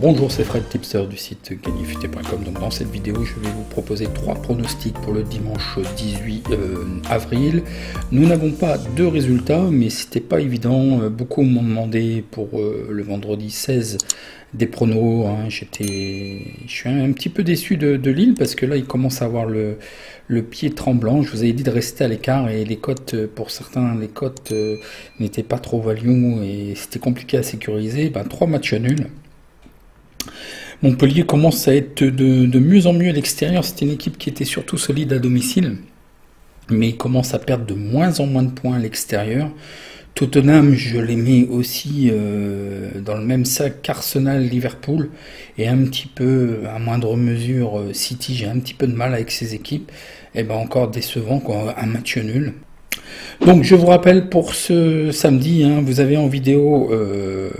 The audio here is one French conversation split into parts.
bonjour, c'est Fred Tipster du site gagnifuté.com. Donc dans cette vidéo, je vais vous proposer trois pronostics pour le dimanche 18 euh, avril. Nous n'avons pas de résultats, mais c'était pas évident. Euh, beaucoup m'ont demandé pour euh, le vendredi 16 des pronos. Hein. J'étais, je suis un, petit peu déçu de, de, Lille parce que là, il commence à avoir le, le pied tremblant. Je vous avais dit de rester à l'écart et les cotes, pour certains, les cotes n'étaient pas trop value et c'était compliqué à sécuriser. Ben, trois matchs nuls. Montpellier commence à être de, mieux en mieux à l'extérieur. C'était une équipe qui était surtout solide à domicile, mais commence à perdre de moins en moins de points à l'extérieur. Tottenham, je les mets aussi euh, dans le même sac qu'Arsenal, Liverpool, et un petit peu, à moindre mesure, euh, City, j'ai un petit peu de mal avec ces équipes. Et eh ben encore décevant, quoi, un match nul. Donc je vous rappelle pour ce samedi, hein, vous avez en vidéo euh,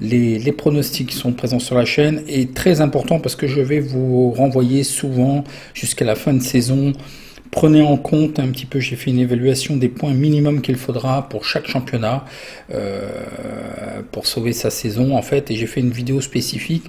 les, pronostics sont présents sur la chaîne et très important parce que je vais vous renvoyer souvent jusqu'à la fin de saison. Prenez en compte un petit peu, j'ai fait une évaluation des points minimum qu'il faudra pour chaque championnat euh, pour sauver sa saison en fait et j'ai fait une vidéo spécifique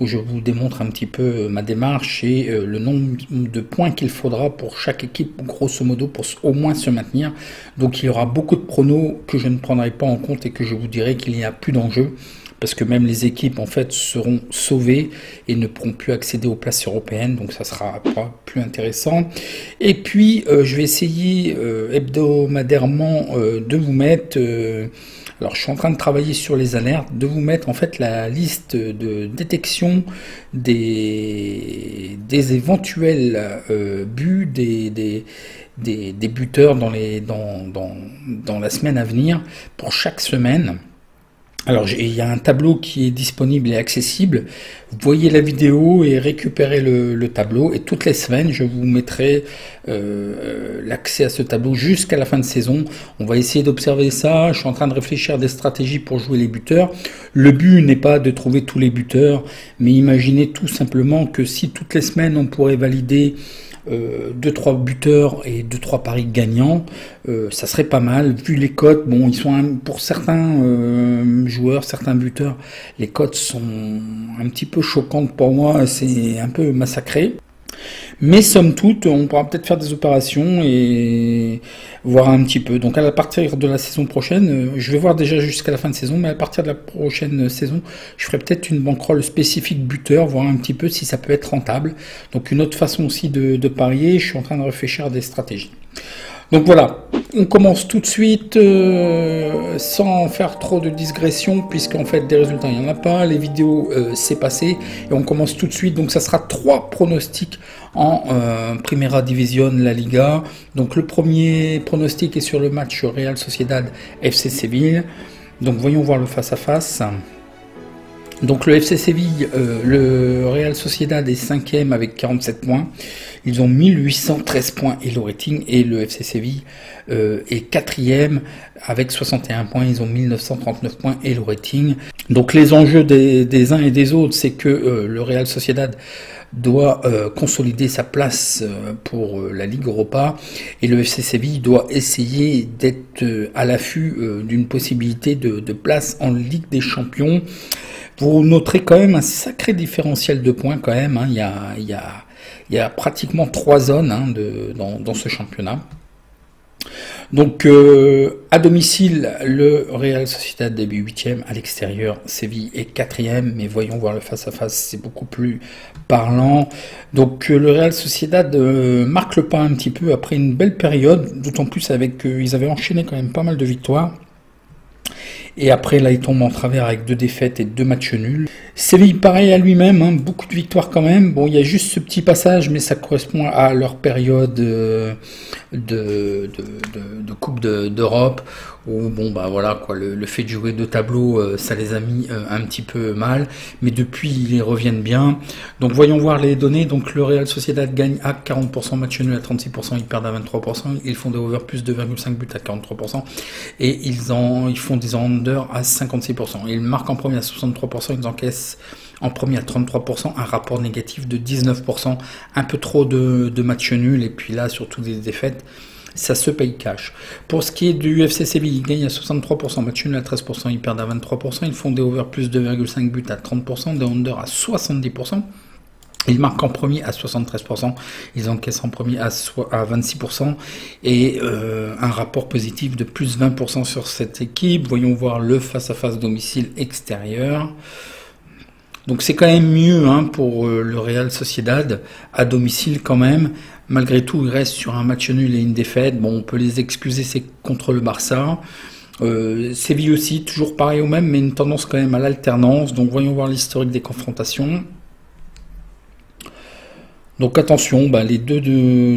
où je vous démontre un petit peu euh, ma démarche et euh, le nombre de points qu'il faudra pour chaque équipe, grosso modo, pour au moins se maintenir. Donc il y aura beaucoup de pronos que je ne prendrai pas en compte et que je vous dirai qu'il n'y a plus d'enjeu parce que même les équipes en fait seront sauvées et ne pourront plus accéder aux places européennes, donc ça sera plus intéressant. Et puis euh, je vais essayer hebdomadairement de vous mettre alors je suis en train de travailler sur les alertes, de vous mettre en fait la liste de détection des, des éventuels euh, buts des, des, des, buteurs dans, les, dans, dans, dans la semaine à venir pour chaque semaine. Alors il y a un tableau qui est disponible et accessible. Vous voyez la vidéo et récupérez le, tableau. Et toutes les semaines, je vous mettrai euh, l'accès à ce tableau jusqu'à la fin de saison. On va essayer d'observer ça. Je suis en train de réfléchir à des stratégies pour jouer les buteurs. Le but n'est pas de trouver tous les buteurs, mais imaginez tout simplement que si toutes les semaines on pourrait valider 2-3 euh, buteurs et 2-3 paris gagnants, euh, ça serait pas mal. Vu les cotes, bon, ils sont pour certains euh, joueurs, certains buteurs, les cotes sont un petit peu choquantes pour moi, c'est un peu massacré. Mais somme toute, on pourra peut-être faire des opérations et voir un petit peu. Donc à partir de la saison prochaine, euh, je vais voir déjà jusqu'à la fin de saison, mais à partir de la prochaine saison, je ferai peut-être une bankroll spécifique buteur, voir un petit peu si ça peut être rentable. Donc une autre façon aussi de, de parier, je suis en train de réfléchir à des stratégies. Donc voilà, on commence tout de suite euh, sans faire trop de digression puisqu'en fait des résultats il n'y en a pas, les vidéos euh, c'est passé et on commence tout de suite. Donc ça sera trois pronostics en euh, Primera Division La Liga. Donc le premier pronostic est sur le match Real Sociedad FC Séville. Donc voyons voir le face à face. Donc le FC Séville, euh, le Real Sociedad est cinquième avec 47 points. Ils ont 1813 points et le rating. Et le FC Séville euh, est quatrième avec 61 points. Ils ont 1939 points et le rating. Donc les enjeux des, uns et des autres, c'est que euh, le Real Sociedad doit consolider sa place pour la Ligue Europa et le FC Séville doit essayer d'être à l'affût d'une possibilité de, place en Ligue des Champions. Vous noterez quand même un sacré différentiel de points quand même. Hein. Il, y a, pratiquement trois zones hein, dans, ce championnat. Donc euh, à domicile, le Real Sociedad début 8 à l'extérieur, Séville est 4 mais voyons voir le face-à-face, c'est beaucoup plus parlant. Donc euh, le Real Sociedad euh, marque le pas un petit peu après une belle période, d'autant plus avec qu'ils avaient enchaîné quand même pas mal de victoires. Et après, là, il tombe en travers avec deux défaites et deux matchs nuls. Séville, pareil à lui-même, hein, beaucoup de victoires quand même. Bon, il y a juste ce petit passage, mais ça correspond à leur période euh, de, Coupe d'Europe, où, bon, bah voilà, quoi, le, fait de jouer deux tableaux, euh, ça les a mis euh, un petit peu mal. Mais depuis, ils reviennent bien. Donc, voyons voir les données. Donc, le Real Sociedad gagne à 40%, match nul à 36%, ils perdent à 23%. Ils font des over plus de 2,5 buts à 43%. Et ils, en, ils font des à 56%. Ils marquent en premier à 63%, ils encaissent en premier à 33%, un rapport négatif de 19%, un peu trop de, matchs nuls, et puis là surtout des défaites. ça se paye cash. Pour ce qui est du FC Séville, ils gagnent à 63%, match nul à 13%, ils perdent à 23%, ils font des over plus 2,5 buts à 30%, des under à 70%. Ils marquent en premier à 73%, ils encaissent en premier à, 26% et euh, un rapport positif de plus 20% sur cette équipe. Voyons voir le face-à-face domicile extérieur. Donc c'est quand même mieux hein, pour euh, le Real Sociedad à domicile quand même. Malgré tout, il reste sur un match nul et une défaite. Bon, on peut les excuser, c'est contre le Barça. Euh, Séville aussi, toujours pareil au même, mais une tendance quand même à l'alternance. Donc voyons voir l'historique des confrontations. Donc attention, bah, les deux,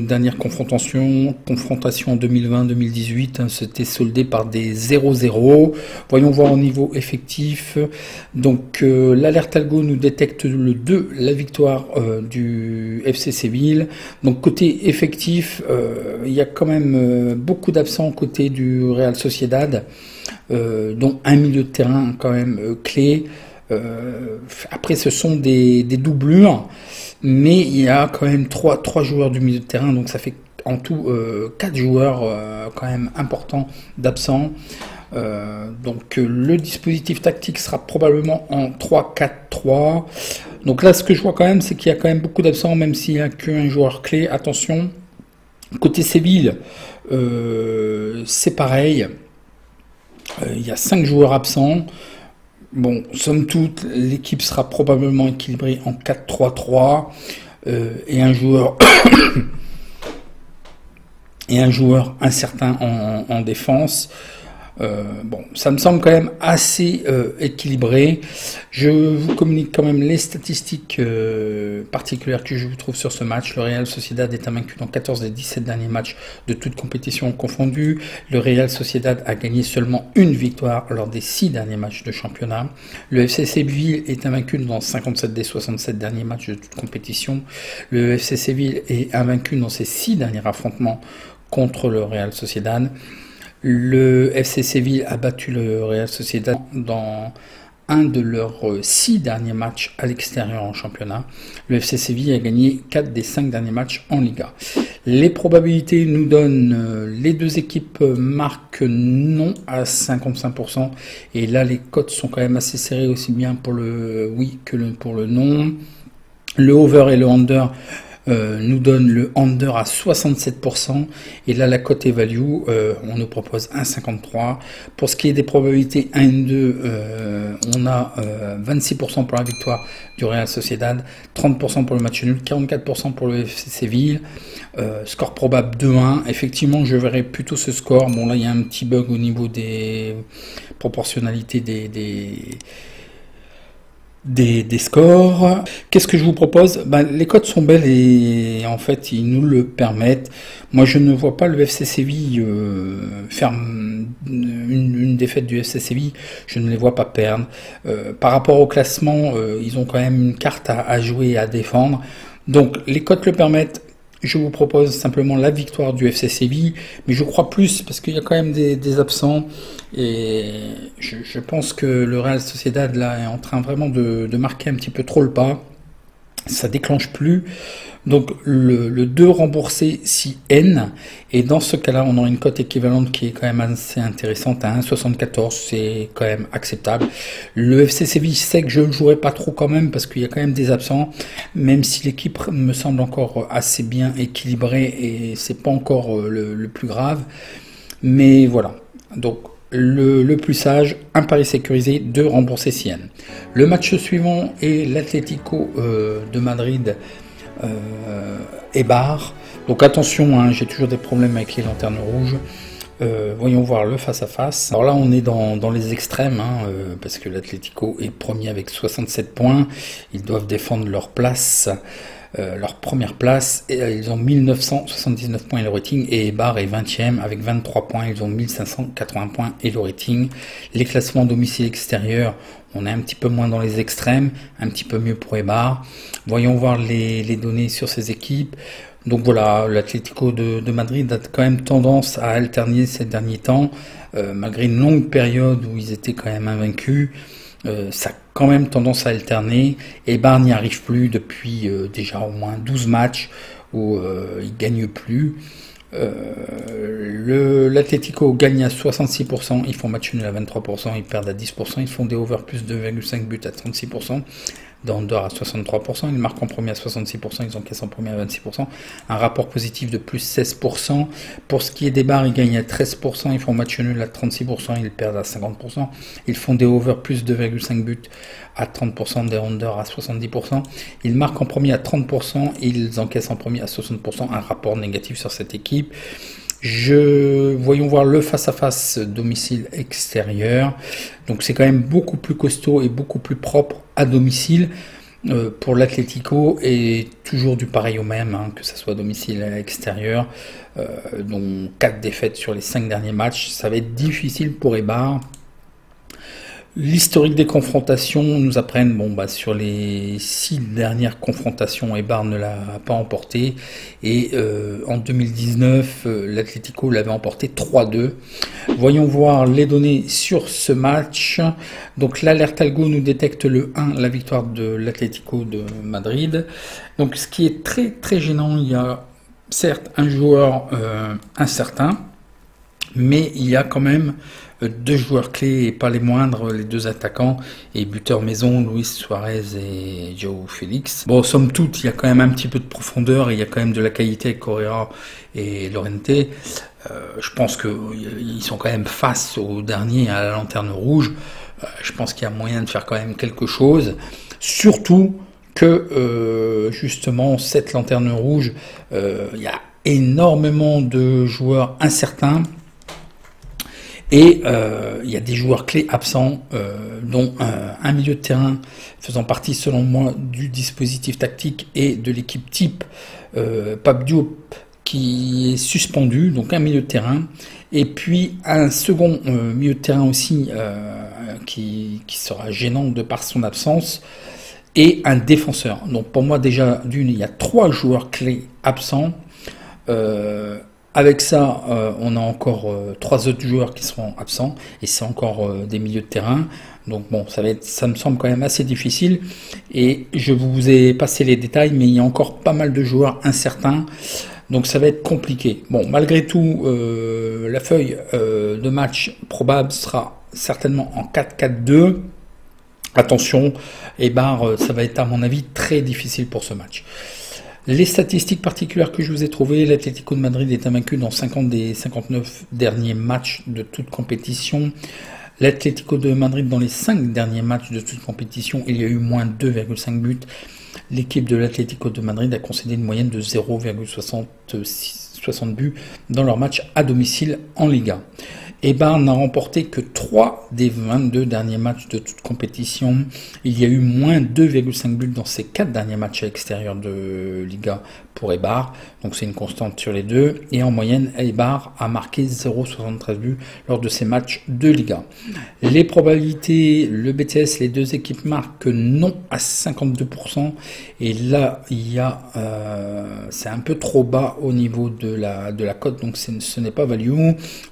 dernières confrontations, en 2020-2018, hein, c'était soldé par des 0-0. Voyons voir au niveau effectif. Donc euh, l'alerte algo nous détecte le 2, la victoire euh, du FC Séville. Donc côté effectif, euh, il y a quand même beaucoup d'absents côté du Real Sociedad, dont un milieu de terrain quand même clé. Après, ce sont des, doublures mais il y a quand même trois, trois joueurs du milieu de terrain, donc ça fait en tout euh, quatre joueurs euh, quand même importants d'absents. Euh, donc le dispositif tactique sera probablement en 3-4-3. Donc là, ce que je vois quand même, c'est qu'il y a quand même beaucoup d'absents, même s'il n'y a qu'un joueur clé. Attention, côté Séville, c'est pareil. il y a cinq joueurs absents. Bon, somme toute, l'équipe sera probablement équilibrée en 4-3-3 euh, et un joueur et un joueur incertain en défense. Euh, bon, ça me semble quand même assez euh, équilibré. Je vous communique quand même les statistiques euh, particulières que je vous trouve sur ce match. Le Real Sociedad est invaincu dans 14 des 17 derniers matchs de toutes compétitions confondues. Le Real Sociedad a gagné seulement une victoire lors des 6 derniers matchs de championnat. Le FC Séville est invaincu dans 57 des 67 derniers matchs de toutes compétitions. Le FC Séville est invaincu dans ses 6 derniers affrontements contre le Real Sociedad. Le FC Séville a battu le Real Sociedad dans un de leurs six derniers matchs à l'extérieur en championnat. Le FC Séville a gagné quatre des cinq derniers matchs en Liga. Les probabilités nous donnent euh, les deux équipes marquent non à 55% et là les cotes sont quand même assez serrées aussi bien pour le oui que pour le non. Le over et le under euh, nous donne le under à 67%. Et là, la cote et value, euh, on nous propose 1,53. Pour ce qui est des probabilités 1 et 2, euh, on a 26% pour la victoire du Real Sociedad, 30% pour le match nul, 44% pour le FC Séville. score probable 2-1. Effectivement, je verrai plutôt ce score. Bon, là, il y a un petit bug au niveau des proportionnalités des, scores. Qu'est-ce que je vous propose? Ben, Les codes sont belles et en fait ils nous le permettent. Moi je ne vois pas le FC Séville euh, faire une, défaite du FC Séville, je ne les vois pas perdre. Euh, par rapport au classement, euh, ils ont quand même une carte à, à jouer et à défendre. Donc les codes le permettent, je vous propose simplement la victoire du FC mais je crois plus parce qu'il y a quand même des, absents et je, pense que le Real Sociedad là est en train vraiment de, de marquer un petit peu trop le pas. Ça déclenche plus. Donc le, 2 remboursé si N, et dans ce cas-là, on a une cote équivalente qui est quand même assez intéressante à 1,74, c'est quand même acceptable. Le FC Séville que je ne jouerai pas trop quand même parce qu'il y a quand même des absents, même si l'équipe me semble encore assez bien équilibrée et c'est pas encore euh, le, plus grave. Mais voilà. Donc le, plus sage, un pari sécurisé, deux remboursés N. Le match suivant est l'Atlético euh, de Madrid euh, et barre. Donc attention, hein, j'ai toujours des problèmes avec les lanternes rouges. Euh, voyons voir le face-à-face. Alors là, on est dans, les extrêmes, hein, parce que l'Atlético est premier avec 67 points. Ils doivent défendre leur place, leur première place. Et, ils ont 1979 points et le rating. Et Bar est 20e avec 23 points. Ils ont 1580 points et le rating. Les classements domicile extérieur, on est un petit peu moins dans les extrêmes, un petit peu mieux pour Ebar. Voyons voir les, données sur ces équipes. Donc voilà, l'Atlético de, Madrid a quand même tendance à alterner ces derniers temps, euh, malgré une longue période où ils étaient quand même invaincus. Euh, ça quand même tendance à alterner. Ebar n'y arrive plus depuis euh, déjà au moins 12 matchs où il gagne plus. Euh, L'Atletico gagne à 66%, ils font match nul à 23%, ils perdent à 10%, ils font des over plus 2,5 buts à 36%, d'Andorre à 63%, ils marquent en premier à 66%, ils encaissent en premier à 26%, un rapport positif de plus 16%. Pour ce qui est des barres, ils gagnent à 13%, ils font match nul à 36%, ils perdent à 50%, ils font des over plus 2,5 buts à 30%, des under à 70%, ils marquent en premier à 30%, ils encaissent en premier à 60%, un rapport négatif sur cette équipe. Je, voyons voir le face-à-face domicile extérieur. Donc c'est quand même beaucoup plus costaud et beaucoup plus propre à domicile euh, pour l'Atlético et toujours du pareil au même, hein, que ce soit domicile extérieur. Euh, donc 4 défaites sur les 5 derniers matchs. Ça va être difficile pour Ebar. L'historique des confrontations nous apprennent, bon, bah, sur les six dernières confrontations, Ebar ne l'a pas emporté. Et euh, en 2019, euh, l'Atlético l'avait emporté 3-2. Voyons voir les données sur ce match. Donc l'alerte algo nous détecte le 1, la victoire de l'Atlético de Madrid. Donc ce qui est très très gênant, il y a certes un joueur euh, incertain, mais il y a quand même deux joueurs clés et pas les moindres, les deux attaquants et buteurs maison, Luis Suarez et Joe Félix. Bon, somme toute, il y a quand même un petit peu de profondeur et il y a quand même de la qualité avec Correa et Lorente. Euh, je pense qu'ils sont quand même face au dernier à la lanterne rouge. Euh, je pense qu'il y a moyen de faire quand même quelque chose. Surtout que euh, justement cette lanterne rouge, il y a énormément de joueurs incertains et euh, il y a des joueurs clés absents, euh, dont un, milieu de terrain faisant partie, selon moi, du dispositif tactique et de l'équipe type, euh, qui est suspendu, donc un milieu de terrain, et puis un second euh, milieu de terrain aussi qui, qui, sera gênant de par son absence, et un défenseur. Donc pour moi déjà, d'une, il y a trois joueurs clés absents. Euh, avec ça, euh, on a encore euh, trois autres joueurs qui seront absents et c'est encore euh, des milieux de terrain. Donc bon, ça va être, ça me semble quand même assez difficile. Et je vous ai passé les détails, mais il y a encore pas mal de joueurs incertains. Donc ça va être compliqué. Bon, malgré tout, la feuille de match probable sera certainement en 4-4-2. Attention, et ben, ça va être à mon avis très difficile pour ce match. Les statistiques particulières que je vous ai trouvées, l'Atlético de Madrid est invaincu dans 50 des 59 derniers matchs de toute compétition. L'Atlético de Madrid, dans les 5 derniers matchs de toute compétition, il y a eu moins 2,5 buts. L'équipe de l'Atlético de Madrid a concédé une moyenne de 0,60 buts dans leur match à domicile en Liga. Ebar n'a remporté que 3 des 22 derniers matchs de toute compétition. Il y a eu moins 2,5 buts dans ces 4 derniers matchs à l'extérieur de Liga pour Ebar. Donc c'est une constante sur les deux. Et en moyenne, Ebar a marqué 0,73 buts lors de ces matchs de Liga. Les probabilités, le BTS, les deux équipes marquent non à 52%. Et là, il y a, euh, c'est un peu trop bas au niveau de la, de la cote. Donc ce n'est pas value.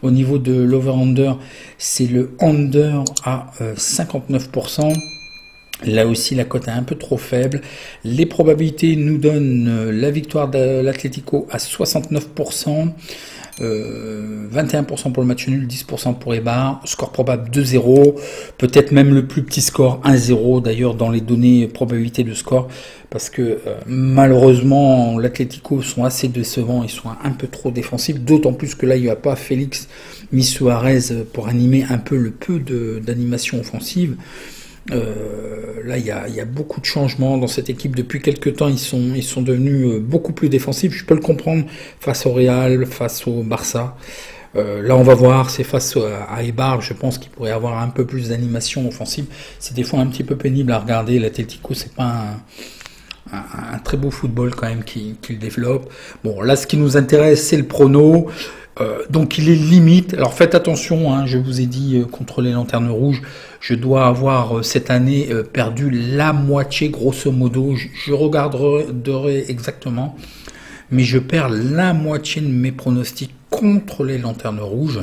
Au niveau de l'over-under, c'est le under à 59%. Euh, Là aussi, la cote est un peu trop faible. Les probabilités nous donnent euh, la victoire de l'Atlético à 69%, 21% euh, pour le match nul, 10% pour Ebar, score probable 2-0, peut-être même le plus petit score 1-0 d'ailleurs dans les données probabilité de score, parce que euh, malheureusement l'Atlético sont assez décevants, ils sont un peu trop défensifs, d'autant plus que là il n'y a pas Félix ni Suarez pour animer un peu le peu d'animation offensive. Euh, là, il y, a, beaucoup de changements dans cette équipe. Depuis quelques temps, ils sont, ils sont devenus euh, beaucoup plus défensifs. Je peux le comprendre face au Real, face au Barça. Euh, là, on va voir, c'est face à Eibar, je pense qu'il pourrait avoir un peu plus d'animation offensive. C'est des fois un petit peu pénible à regarder. L'Atletico, c'est pas un, très beau football quand même qu'il développe. Bon, là, ce qui nous intéresse, c'est le prono. Euh, donc il est limite. Alors faites attention, hein, je vous ai dit euh, contre les lanternes rouges, je dois avoir euh, cette année perdu la moitié grosso modo. Je, regarderai exactement, mais je perds la moitié de mes pronostics contre les lanternes rouges.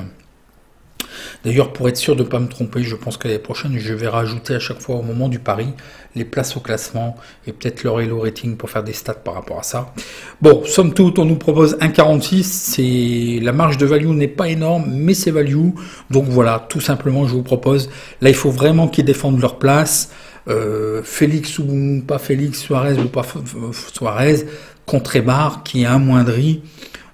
D'ailleurs, pour être sûr de ne pas me tromper, je pense que l'année prochaine, je vais rajouter à chaque fois au moment du pari les places au classement et peut-être leur elo rating pour faire des stats par rapport à ça. Bon, somme toute, on nous propose 1,46. C'est la marge de value n'est pas énorme, mais c'est value. Donc voilà, tout simplement, je vous propose. Là, il faut vraiment qu'ils défendent leur place. Euh, Félix ou pas Félix, Suarez ou pas Suarez, contre Ebar qui est amoindri.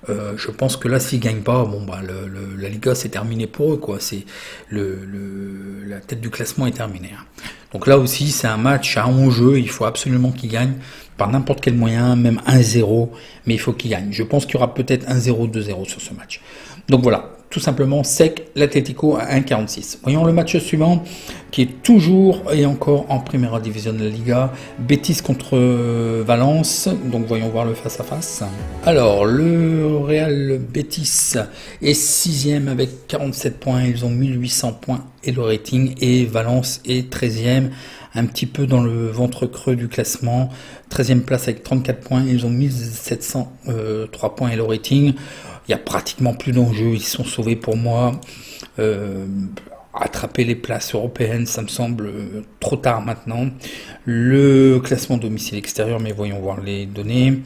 Euh, je pense que là, s'ils gagnent pas, bon bah la Liga c'est terminé pour eux quoi. C'est la tête du classement est terminée. Hein. Donc là aussi, c'est un match à jeu. Il faut absolument qu'ils gagnent par n'importe quel moyen, même 1-0, mais il faut qu'ils gagnent. Je pense qu'il y aura peut-être 1-0, 2-0 sur ce match. Donc voilà, tout simplement sec l'Atlético à 1,46. Voyons le match suivant qui est toujours et encore en première division de la Liga. Betis contre Valence. Donc voyons voir le face à face. Alors le Real Betis est sixième avec 47 points. Ils ont 1800 points et le rating. Et Valence est 13e un petit peu dans le ventre creux du classement. 13e place avec 34 points. Ils ont 1703 points et le rating. Il y a pratiquement plus d'enjeux. Ils sont sauvés pour moi. Euh, attraper les places européennes, ça me semble euh, trop tard maintenant. Le classement domicile extérieur, mais voyons voir les données.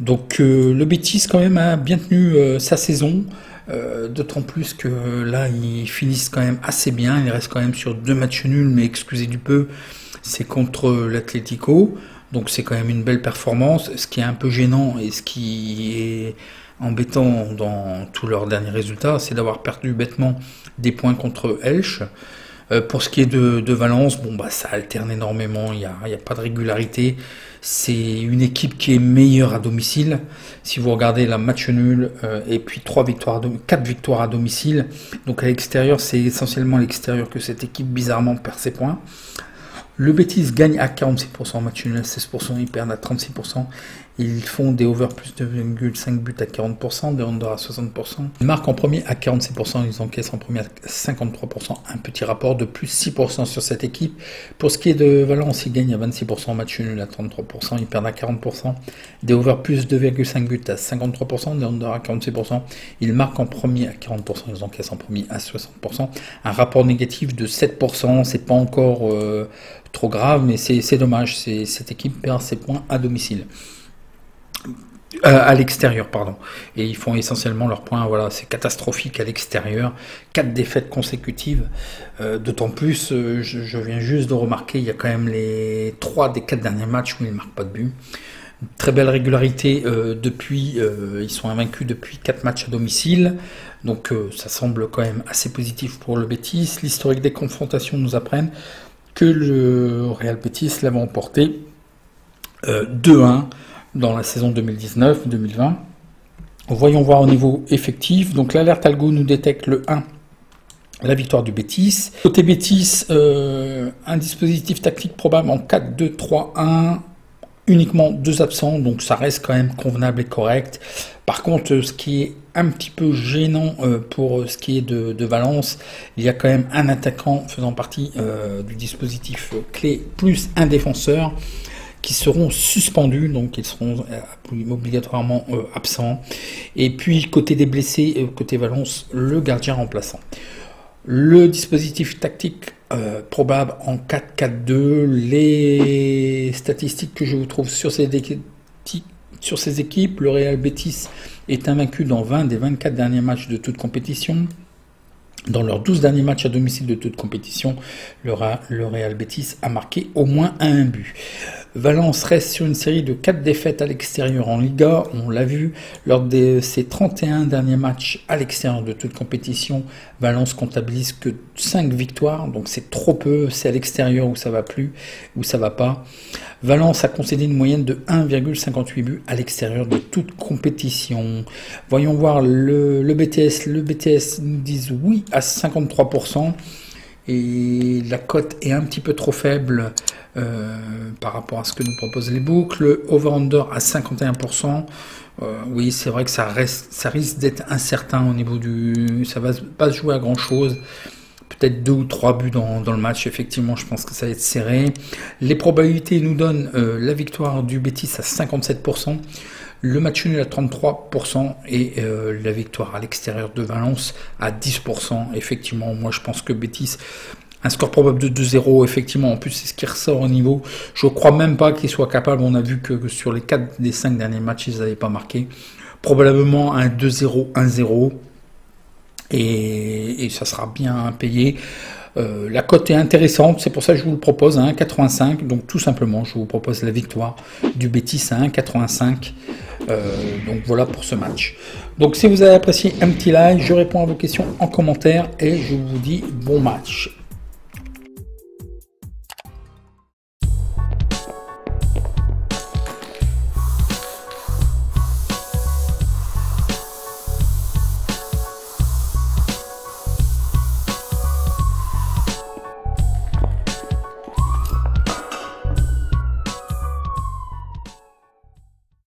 Donc euh, le Betis quand même a bien tenu sa saison. D'autant plus que là, ils finissent quand même assez bien. Ils restent quand même sur deux matchs nuls, mais excusez du peu, c'est contre l'Atlético. Donc c'est quand même une belle performance. Ce qui est un peu gênant et ce qui est embêtant dans tous leurs derniers résultats, c'est d'avoir perdu bêtement des points contre Elche. Euh, pour ce qui est de, Valence, bon bah ça alterne énormément, il n'y a, pas de régularité. C'est une équipe qui est meilleure à domicile. Si vous regardez la match nul euh, et puis trois victoires, quatre victoires à domicile, donc à l'extérieur, c'est essentiellement à l'extérieur que cette équipe bizarrement perd ses points. Le Betis gagne à 46%, match nul à 16%, ils perdent à 36%. Ils font des over plus 2,5 buts à 40%, des under à 60%. Ils marquent en premier à 47%, ils encaissent en premier à 53%. Un petit rapport de plus 6% sur cette équipe. Pour ce qui est de Valence, ils gagnent à 26%, match nul à 33%, ils perdent à 40%. Des over plus 2,5 buts à 53%, des under à 46%. Ils marquent en premier à 40%, ils encaissent en premier à 60%. Un rapport négatif de 7%, c'est pas encore euh, trop grave, mais c'est dommage. Cette équipe perd ses points à domicile. Euh, à l'extérieur, pardon. Et ils font essentiellement leurs points. Voilà, c'est catastrophique à l'extérieur. Quatre défaites consécutives. Euh, d'autant plus, euh, je, viens juste de remarquer, il y a quand même les trois des quatre derniers matchs où ils ne marquent pas de but. très belle régularité depuis. ils sont invaincus depuis quatre matchs à domicile. Donc ça semble quand même assez positif pour le Betis. L'historique des confrontations nous apprennent que le Real Betis l'avait emporté 2-1 dans la saison 2019-2020. Voyons voir au niveau effectif. Donc l'alerte algo nous détecte le 1, la victoire du Bétis. Côté Bétis, euh, un dispositif tactique probable en 4-2-3-1, uniquement deux absents, donc ça reste quand même convenable et correct. Par contre, ce qui est un petit peu gênant euh, pour ce qui est de, Valence, il y a quand même un attaquant faisant partie euh, du dispositif clé, plus un défenseur qui seront suspendus, donc ils seront euh, obligatoirement euh, absents. Et puis côté des blessés, euh, côté Valence, le gardien remplaçant. Le dispositif tactique probable en 4-4-2, les statistiques que je vous trouve sur ces, sur ces équipes, le Real Betis est invaincu dans 20 des 24 derniers matchs de toute compétition. Dans leurs 12 derniers matchs à domicile de toute compétition, le, Real Betis a marqué au moins un but. Valence reste sur une série de 4 défaites à l'extérieur en Liga. On l'a vu lors de ses 31 derniers matchs à l'extérieur de toute compétition. Valence comptabilise que 5 victoires, donc c'est trop peu. C'est à l'extérieur où ça va plus, où ça va pas. Valence a concédé une moyenne de 1,58 buts à l'extérieur de toute compétition. Voyons voir le, le BTS. Le BTS nous dit oui à 53% et la cote est un petit peu trop faible euh, par rapport à ce que nous proposent les boucles. Over-under à 51%. Euh, oui, c'est vrai que ça, risque d'être incertain au niveau du... Ça va pas se jouer à grand-chose. peut-être deux ou trois buts dans, le match. Effectivement, je pense que ça va être serré. Les probabilités nous donnent euh, la victoire du Betis à 57%, le match nul à 33% et euh, la victoire à l'extérieur de Valence à 10%. Effectivement, moi je pense que Betis un score probable de 2-0, effectivement, en plus c'est ce qui ressort au niveau. Je crois même pas qu'ils soient capables, on a vu que sur les 4 des 5 derniers matchs, ils n'avaient pas marqué. Probablement un 2-0, 1-0 et, ça sera bien payé. Euh, la cote est intéressante, c'est pour ça que je vous le propose à 1,85. Donc tout simplement, je vous propose la victoire du Bétis à 1,85. Euh, donc voilà pour ce match. Donc si vous avez apprécié un petit like, je réponds à vos questions en commentaire et je vous dis bon match.